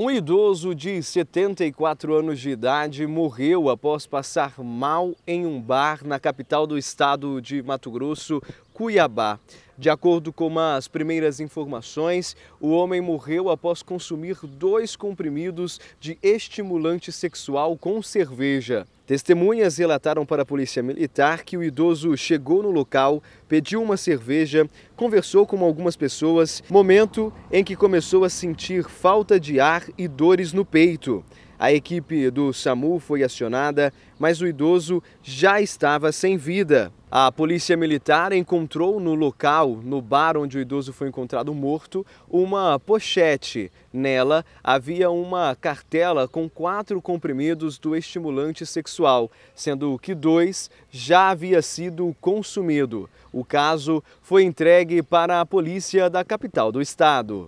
Um idoso de 74 anos de idade morreu após passar mal em um bar na capital do estado de Mato Grosso, Cuiabá. De acordo com as primeiras informações, o homem morreu após consumir dois comprimidos de estimulante sexual com cerveja. Testemunhas relataram para a polícia militar que o idoso chegou no local, pediu uma cerveja, conversou com algumas pessoas, momento em que começou a sentir falta de ar e dores no peito. A equipe do SAMU foi acionada, mas o idoso já estava sem vida. A polícia militar encontrou no local, no bar onde o idoso foi encontrado morto, uma pochete. Nela havia uma cartela com quatro comprimidos do estimulante sexual, sendo que dois já havia sido consumido. O caso foi entregue para a polícia da capital do estado.